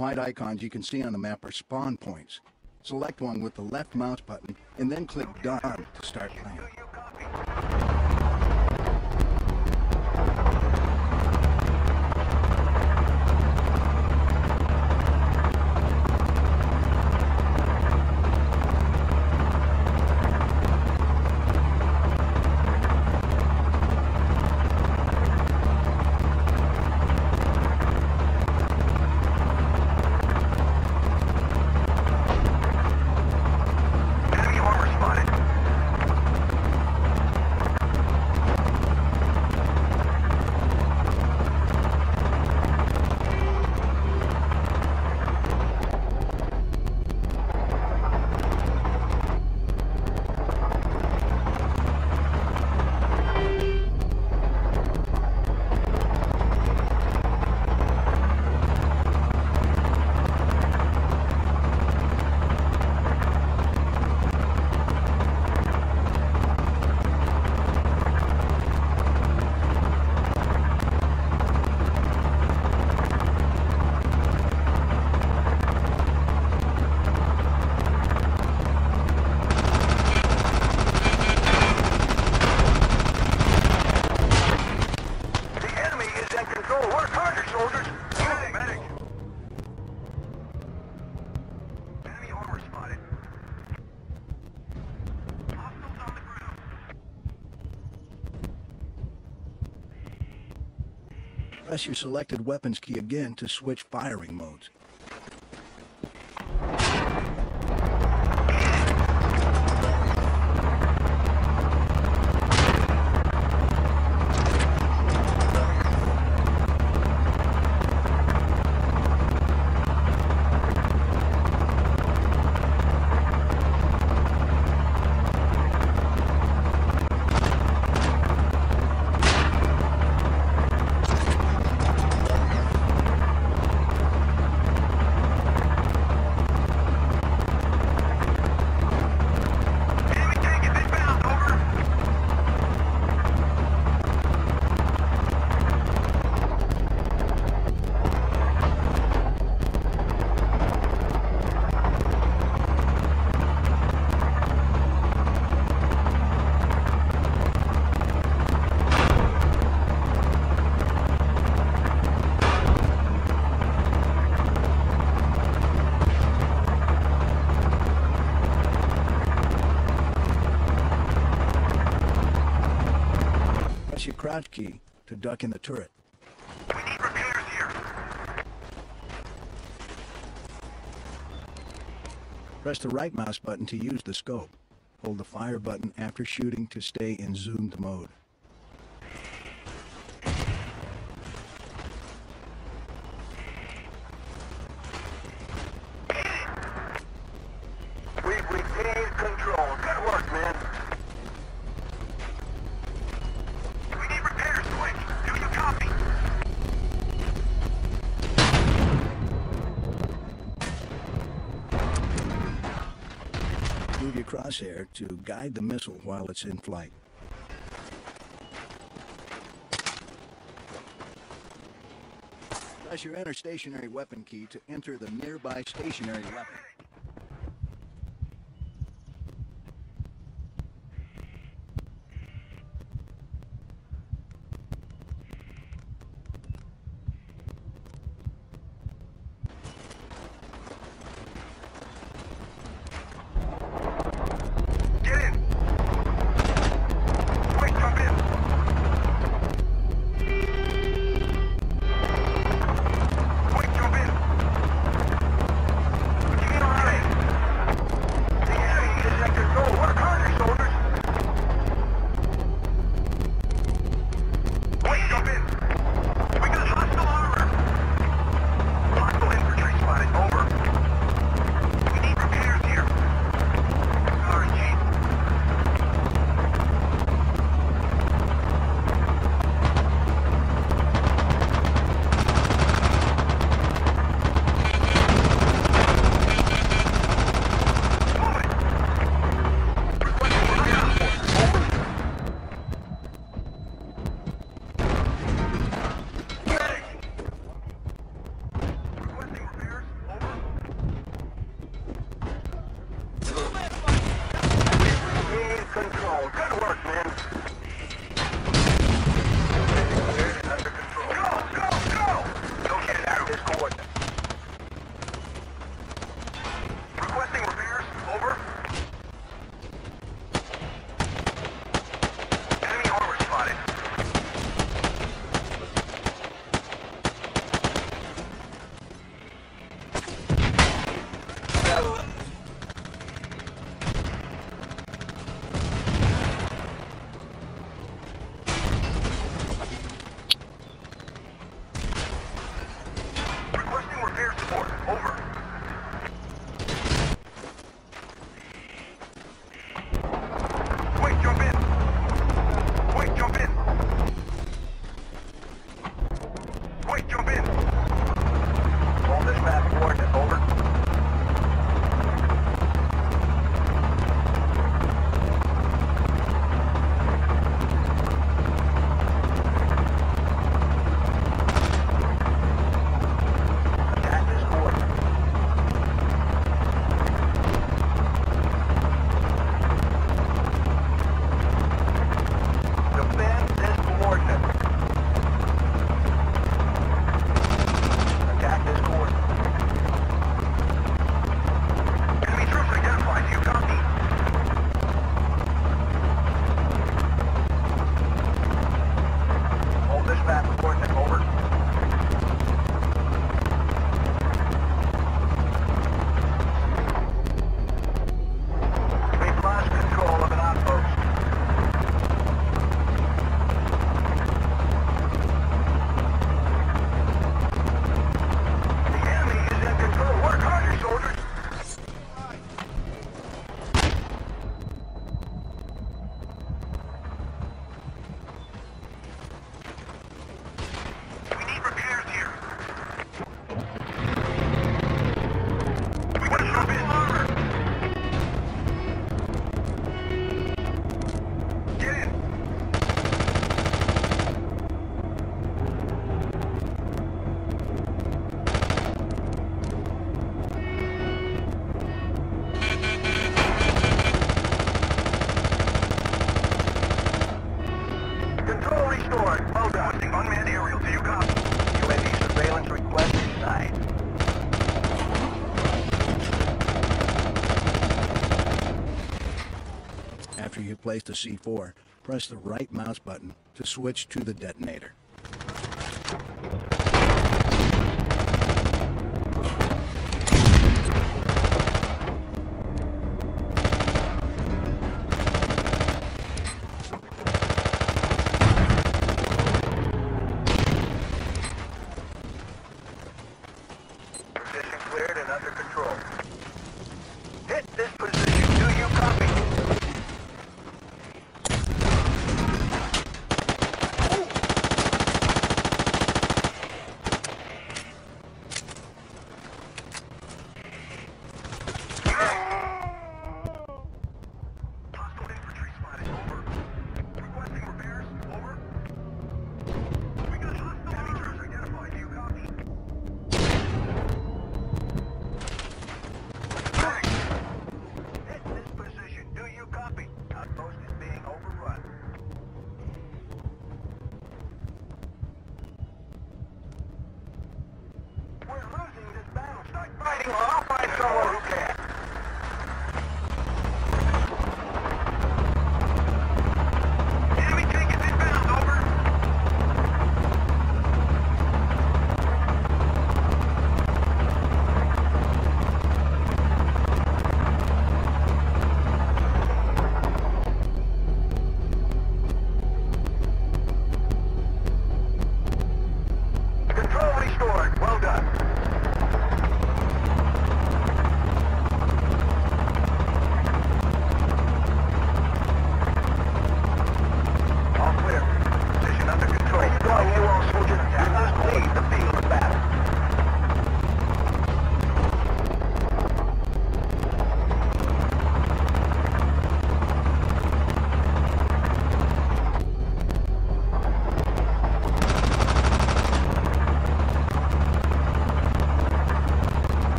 white icons you can see on the map are spawn points. Select one with the left mouse button and then click Done to start playing. Press your selected weapons key again to switch firing modes. Press your crouch key to duck in the turret. We need repairs here. Press the right mouse button to use the scope. Hold the fire button after shooting to stay in zoomed mode. Crosshair to guide the missile while it's in flight. Press your enter stationary weapon key to enter the nearby stationary weapon. control. Good work, man. place the C4, press the right mouse button to switch to the detonator.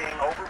Being overrun.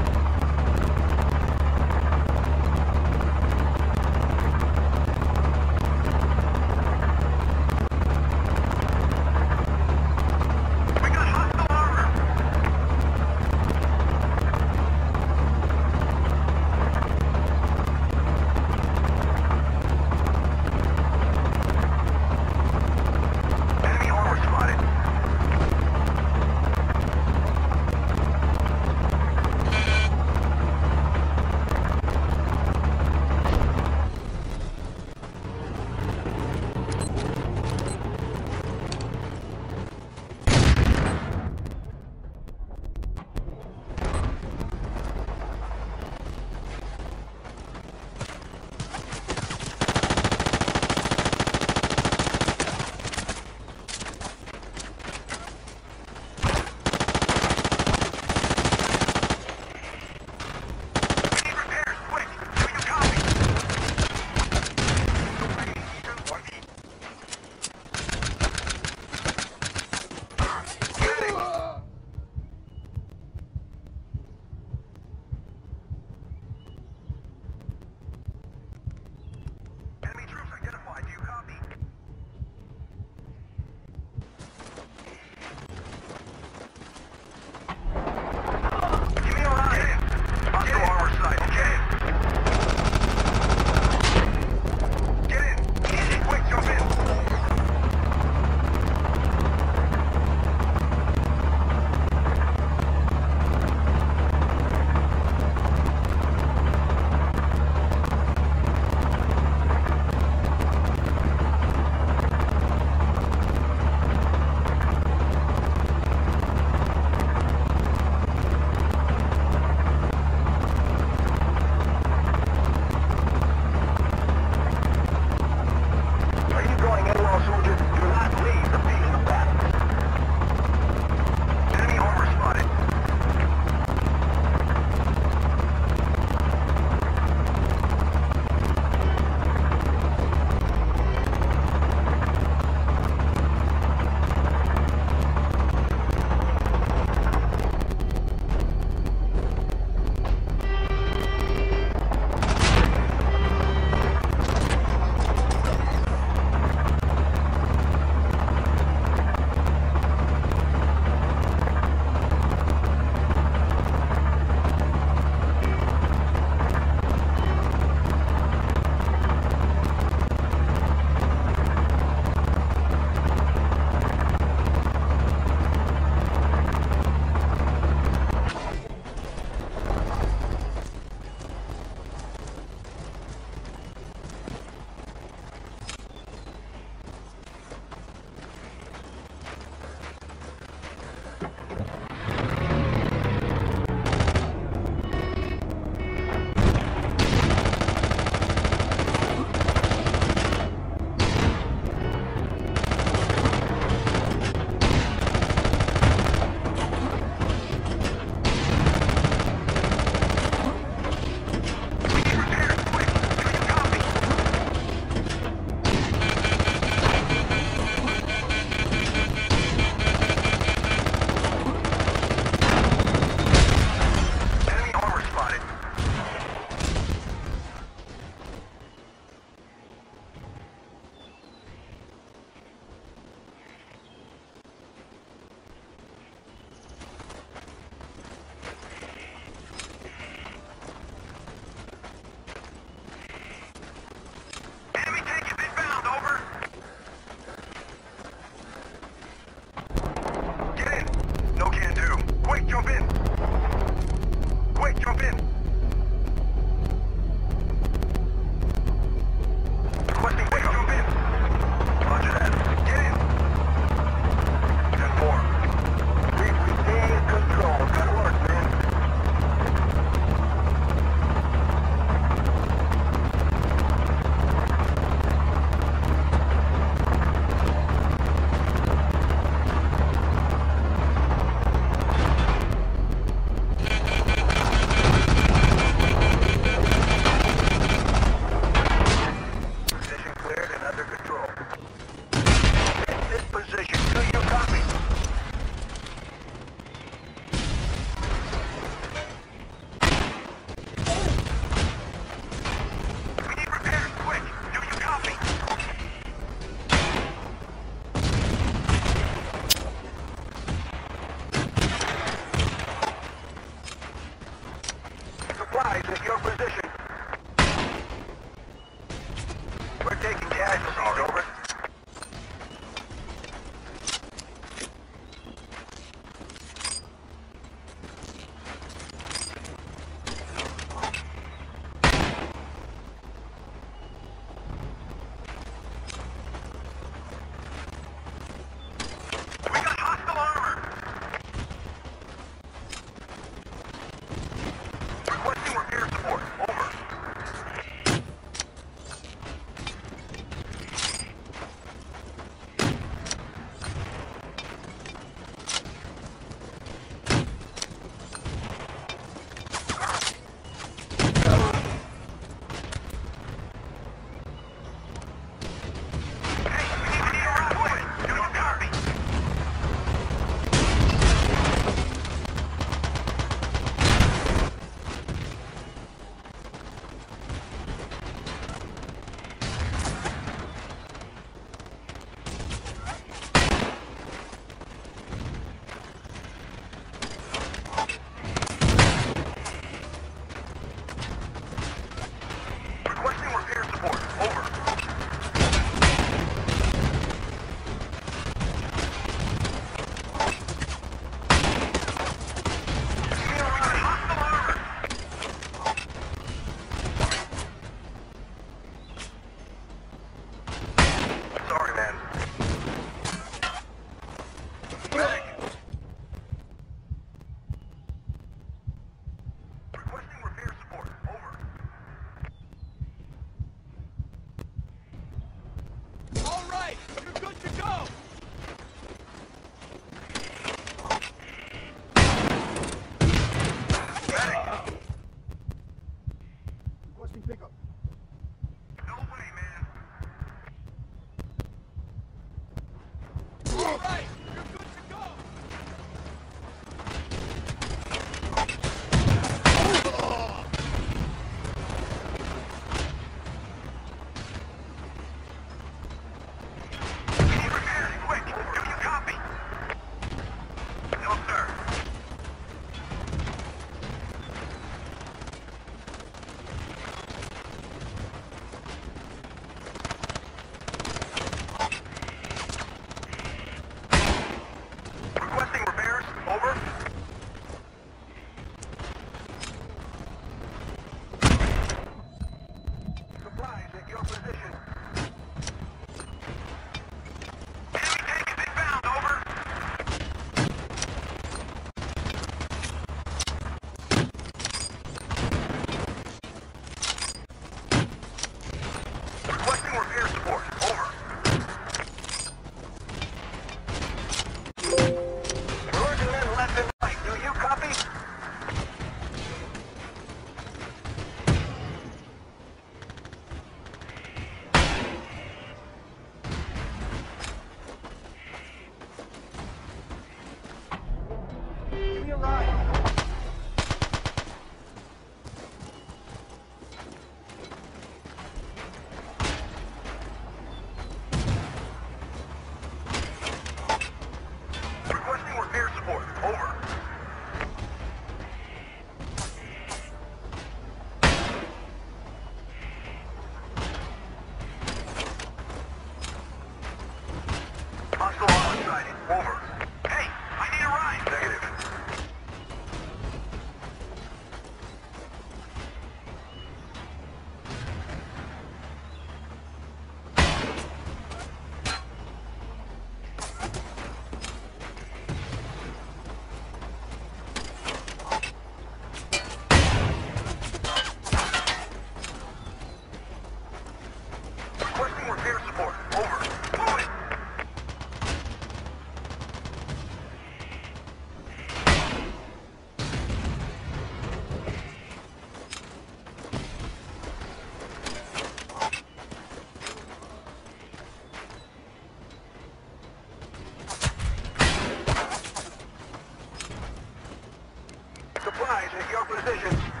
Supplies at your position.